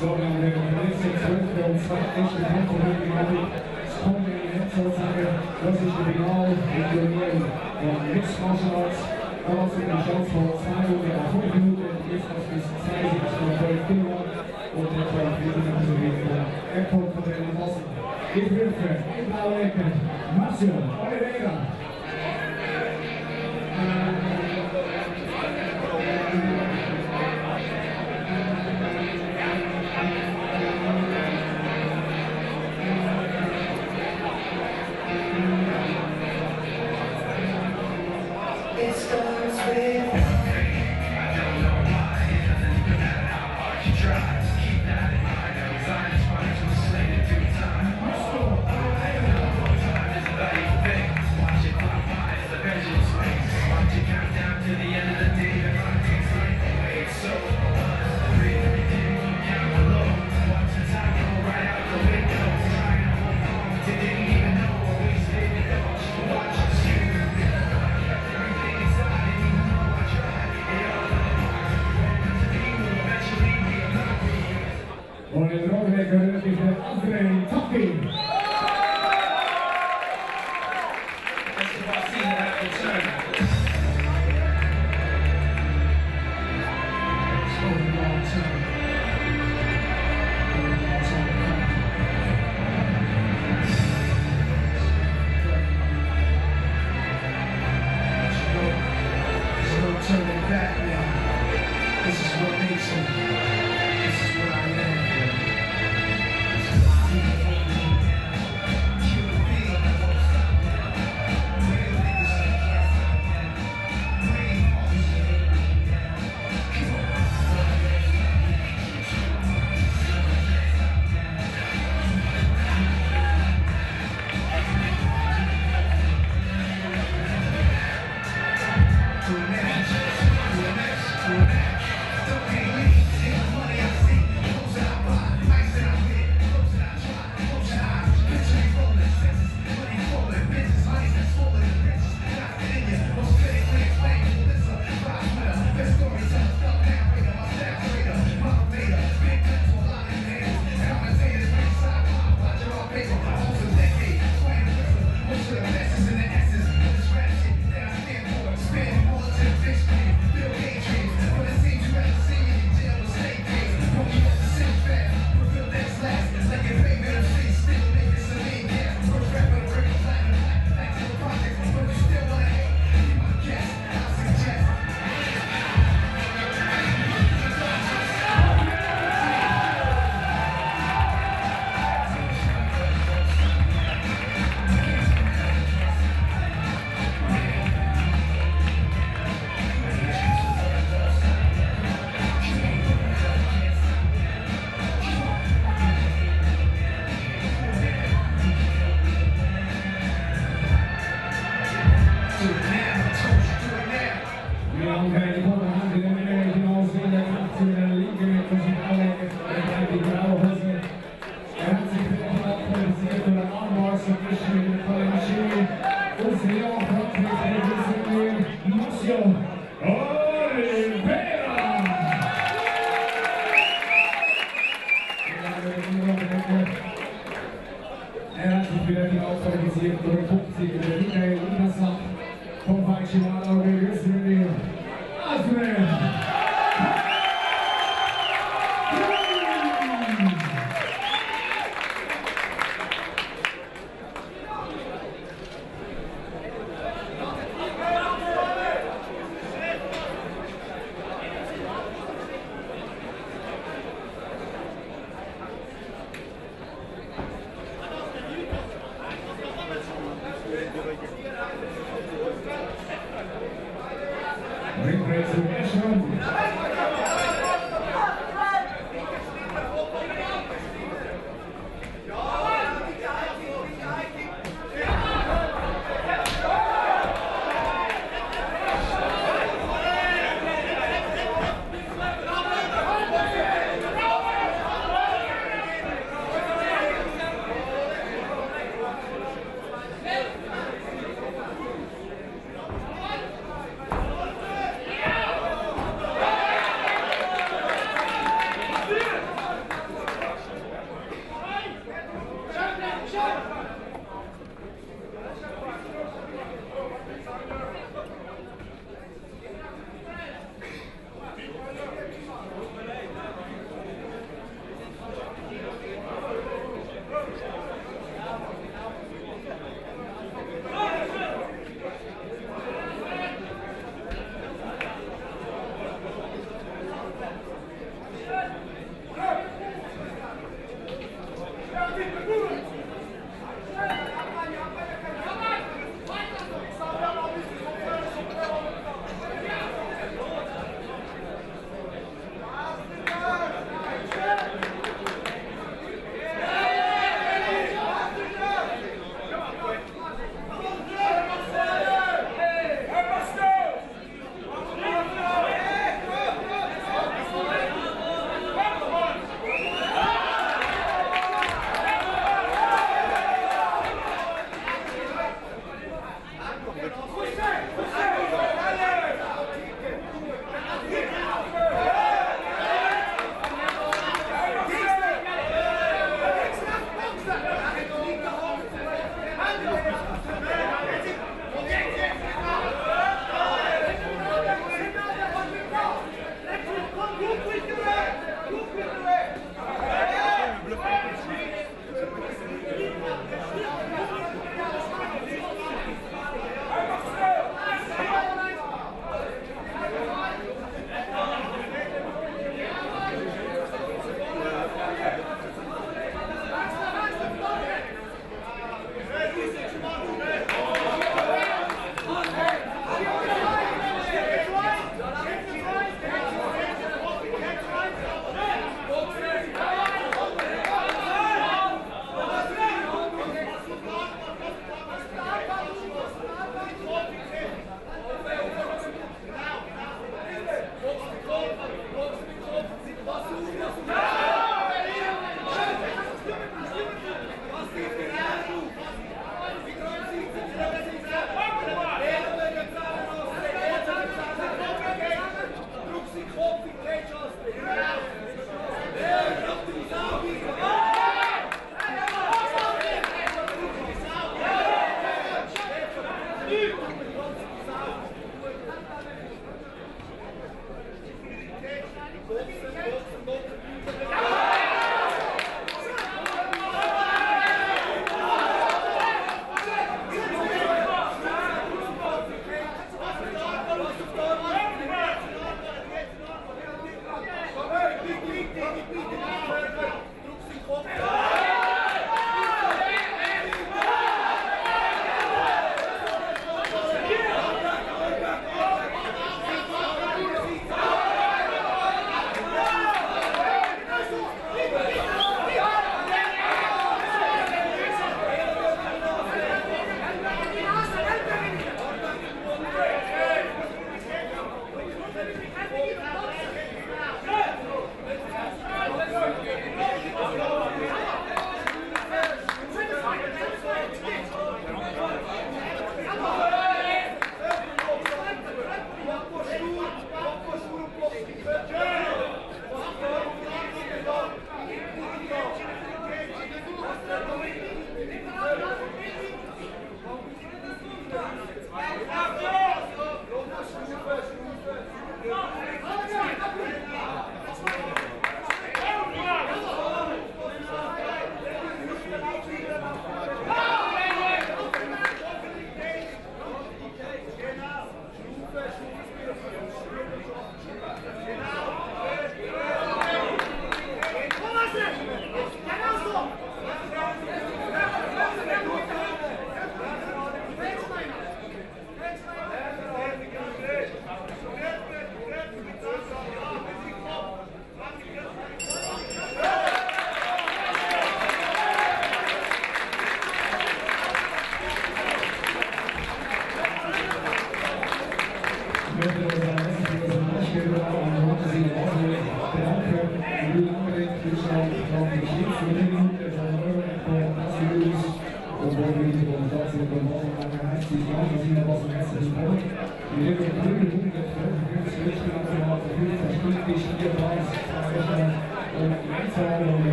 So, dann haben wir der nächste zwölfte und der Dynamik. Es kommt in die Netzaussage, das ist die Final in Turnieren von Mixed Martial Arts. Die Chance von 2 Minuten auf 5 Minuten, jetzt was bis 72,12 Kilo und der 12 Minuten sowie von Airport von den Bossen. Ich wünsche in blaue Ecke Marcio Oliveira. Gracias.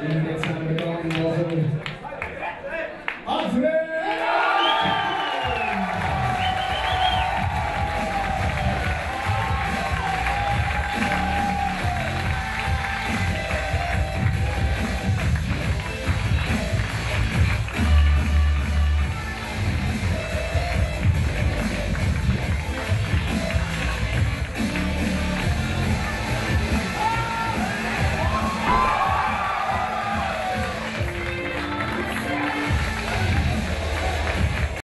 Thank you.